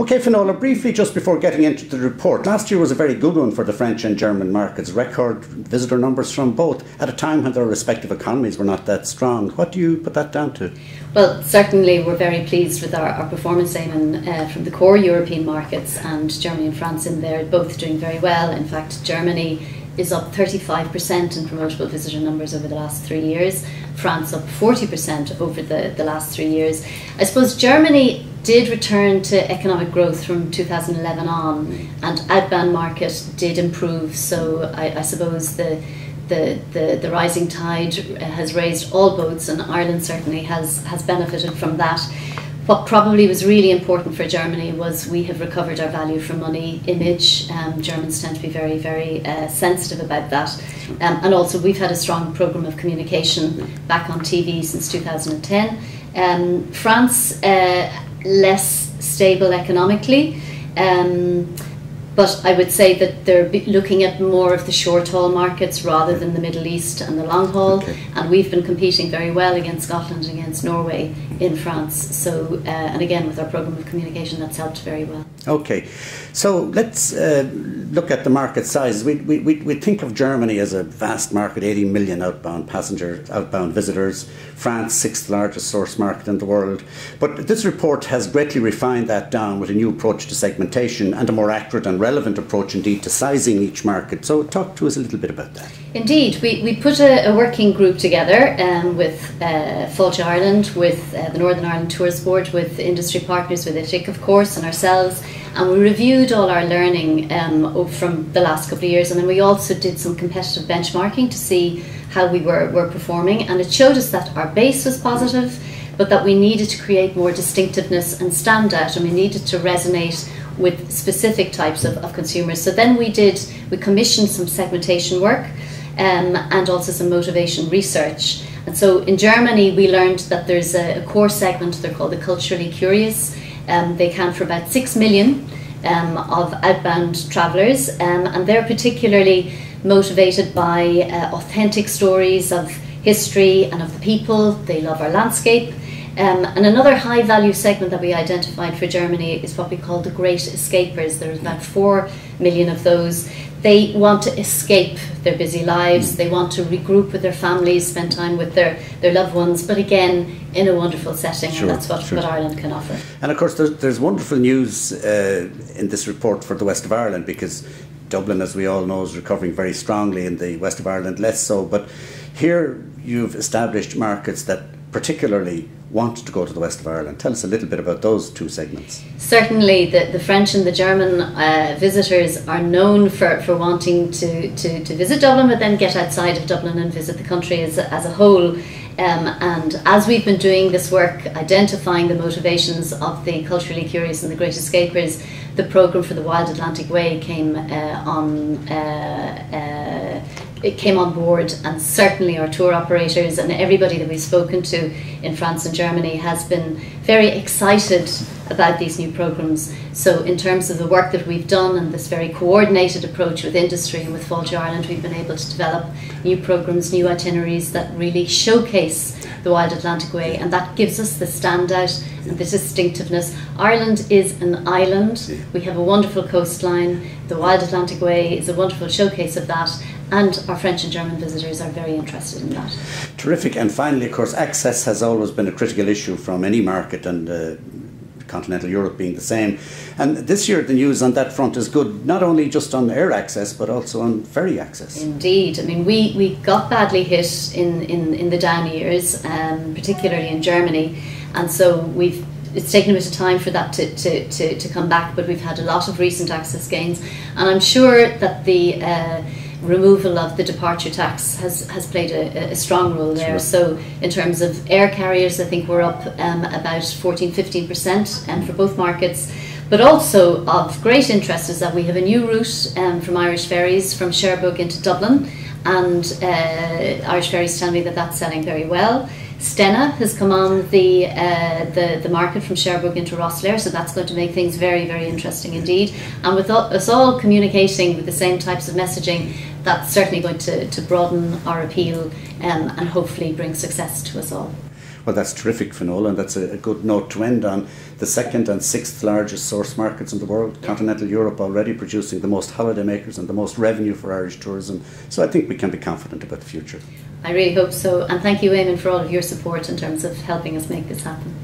Okay, Finola, briefly just before getting into the report, last year was a very good one for the French and German markets. Record visitor numbers from both at a time when their respective economies were not that strong. What do you put that down to? Well, certainly we're very pleased with our, our performance, Eamon, uh, from the core European markets and Germany and France in there, both doing very well. In fact, Germany is up 35% in promotable visitor numbers over the last three years. France up 40% over the, the last three years. I suppose Germany did return to economic growth from 2011 on, and outbound market did improve. So I, I suppose the, the, the, the rising tide has raised all boats, and Ireland certainly has, has benefited from that. What probably was really important for Germany was we have recovered our value for money image. Um, Germans tend to be very, very uh, sensitive about that. Um, and also, we've had a strong programme of communication back on TV since 2010. Um, France, uh, less stable economically. Um, but I would say that they're looking at more of the short haul markets rather than the Middle East and the long haul. Okay. And we've been competing very well against Scotland, against Norway in France. So, uh, and again, with our programme of communication, that's helped very well. Okay, so let's uh, look at the market size. We, we, we think of Germany as a vast market 80 million outbound passenger, outbound visitors, France, sixth largest source market in the world. But this report has greatly refined that down with a new approach to segmentation and a more accurate and relevant approach indeed to sizing each market. So, talk to us a little bit about that. Indeed, we, we put a, a working group together um, with uh, Fáilte Ireland, with uh, the Northern Ireland Tourist Board, with industry partners, with ITIC, of course, and ourselves and we reviewed all our learning um, from the last couple of years and then we also did some competitive benchmarking to see how we were, were performing and it showed us that our base was positive but that we needed to create more distinctiveness and stand out and we needed to resonate with specific types of, of consumers. So then we did we commissioned some segmentation work um, and also some motivation research. And so in Germany we learned that there's a, a core segment they're called the culturally curious um, they count for about 6 million um, of outbound travellers, um, and they're particularly motivated by uh, authentic stories of history and of the people. They love our landscape. Um, and another high value segment that we identified for Germany is what we call the great escapers. There's about 4 million of those they want to escape their busy lives, they want to regroup with their families, spend time with their, their loved ones, but again, in a wonderful setting, sure, and that's what, sure. what Ireland can offer. And of course, there's, there's wonderful news uh, in this report for the West of Ireland because Dublin, as we all know, is recovering very strongly, in the West of Ireland less so. But here you've established markets that particularly want to go to the west of Ireland. Tell us a little bit about those two segments. Certainly, the, the French and the German uh, visitors are known for, for wanting to, to, to visit Dublin, but then get outside of Dublin and visit the country as as a whole. Um, and as we've been doing this work, identifying the motivations of the culturally curious and the great escapers, the programme for the Wild Atlantic Way came uh, on. Uh, uh it came on board, and certainly our tour operators and everybody that we've spoken to in France and Germany has been very excited about these new programs. So, in terms of the work that we've done and this very coordinated approach with industry and with Fáilte Ireland, we've been able to develop new programs, new itineraries that really showcase the Wild Atlantic Way, and that gives us the standout and the distinctiveness. Ireland is an island. We have a wonderful coastline. The Wild Atlantic Way is a wonderful showcase of that, and our French and German visitors are very interested in that. Terrific. And finally, of course, access has always been a critical issue from any market, and uh, continental Europe being the same. And this year, the news on that front is good, not only just on air access, but also on ferry access. Indeed. I mean, we, we got badly hit in, in, in the down years, um, particularly in Germany. And so we've it's taken a bit of time for that to, to, to, to come back, but we've had a lot of recent access gains. And I'm sure that the uh, removal of the departure tax has, has played a, a strong role there. Sure. So, in terms of air carriers, I think we're up um, about 14 15% um, for both markets. But also of great interest is that we have a new route um, from Irish Ferries from Cherbourg into Dublin, and uh, Irish Ferries tell me that that's selling very well. Stena has come on the, uh, the the market from Cherbourg into Rosslare, so that's going to make things very, very interesting indeed. And with us all communicating with the same types of messaging, that's certainly going to, to broaden our appeal um, and hopefully bring success to us all. Well, that's terrific, Finola, and that's a, a, good note to end on. The second and sixth largest source markets in the world, continental Europe already producing the most holidaymakers and the most revenue for Irish tourism. So I think we can be confident about the future. I really hope so. And thank you, Eamon, for all of your support in terms of helping us make this happen.